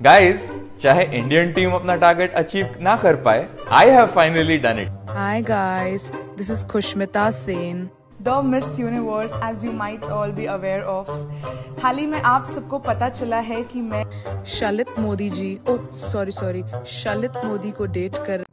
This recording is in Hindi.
गाइस चाहे इंडियन टीम अपना टारगेट अचीव ना कर पाए I have finally done it hi guys this is Khushmita Sen the Miss Universe as you might all be aware of हाल ही में आप सबको पता चला है कि मैं Shalit Modi ji oh sorry sorry Shalit Modi को डेट कर